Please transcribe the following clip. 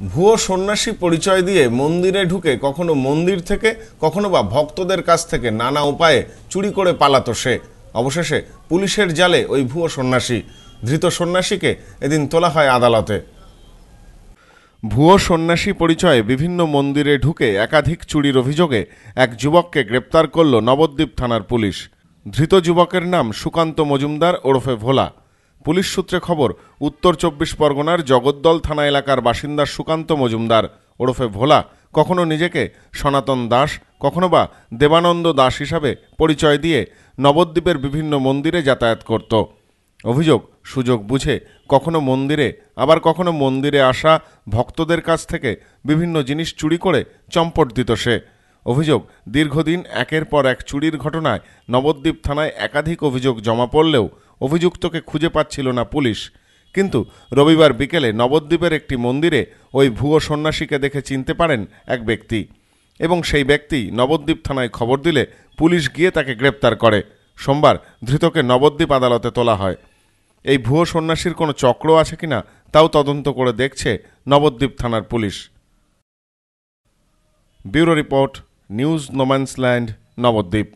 ভুয়ো সন্ন্যাসী পরিচয় দিয়ে মন্দিরে ঢুকে কখনো মন্দির থেকে, কখনো বা ভক্তদের কাছ থেকে নানা উপায়ে চুরি করে পালাতো সে। অবশেষে পুলিশের জালে ওই ভুয়ো সন্ন্যাসী, ধৃত সন্ন্যাসীকে এদিন তোলা হয় আদালতে। ভুয়ো সন্ন্যাসী পরিচয়ে বিভিন্ন মন্দিরে ঢুকে একাধিক চুরির অভিযোগে এক যুবককে গ্রেপ্তার করল নবদ্বীপ থানার পুলিশ। ধৃত যুবকের নাম সুকান্ত মজুমদার ওরফে ভোলা। পুলিশ সূত্রে খবর, উত্তর চব্বিশ পরগনার জগদ্দল থানা এলাকার বাসিন্দা সুকান্ত মজুমদার ওরফে ভোলা কখনো নিজেকে সনাতন দাস, কখনো বা দেবানন্দ দাস হিসাবে পরিচয় দিয়ে নবদ্বীপের বিভিন্ন মন্দিরে যাতায়াত করত। অভিযোগ, সুযোগ বুঝে কখনো মন্দিরে, আবার কখনো মন্দিরে আসা ভক্তদের কাছ থেকে বিভিন্ন জিনিস চুরি করে চম্পট দিত সে। অভিযোগ, দীর্ঘদিন একের পর এক চুরির ঘটনায় নবদ্বীপ থানায় একাধিক অভিযোগ জমা পড়লেও অভিযুক্তকে খুঁজে পাচ্ছিল না পুলিশ। কিন্তু রবিবার বিকেলে নবদ্বীপের একটি মন্দিরে ওই ভুয়ো সন্ন্যাসীকে দেখে চিনতে পারেন এক ব্যক্তি। এবং সেই ব্যক্তি নবদ্বীপ থানায় খবর দিলে পুলিশ গিয়ে তাকে গ্রেপ্তার করে। সোমবার ধৃতকে নবদ্বীপ আদালতে তোলা হয়। এই ভুয়ো সন্ন্যাসীর কোনো চক্র আছে কিনা তাও তদন্ত করে দেখছে নবদ্বীপ থানার police. Bureau report, news, no man's land, Nabadwip.